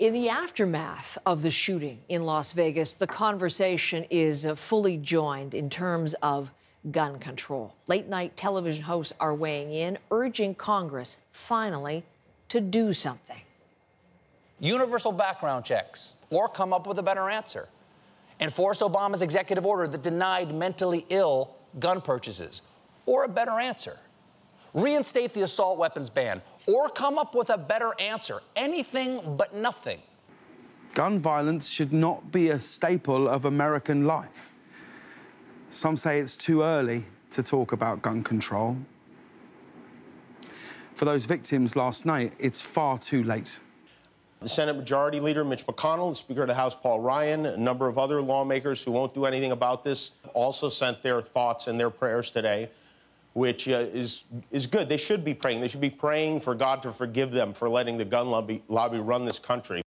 In the aftermath of the shooting in Las Vegas, the conversation is uh, fully joined in terms of gun control. Late night television hosts are weighing in, urging Congress finally to do something. Universal background checks, or come up with a better answer. Enforce Obama's executive order that denied mentally ill gun purchases, or a better answer. Reinstate the assault weapons ban, or come up with a better answer. Anything but nothing. Gun violence should not be a staple of American life. Some say it's too early to talk about gun control. For those victims last night, it's far too late. The Senate Majority Leader Mitch McConnell, the Speaker of the House Paul Ryan, a number of other lawmakers who won't do anything about this also sent their thoughts and their prayers today which uh, is, is good. They should be praying. They should be praying for God to forgive them for letting the gun lobby, lobby run this country.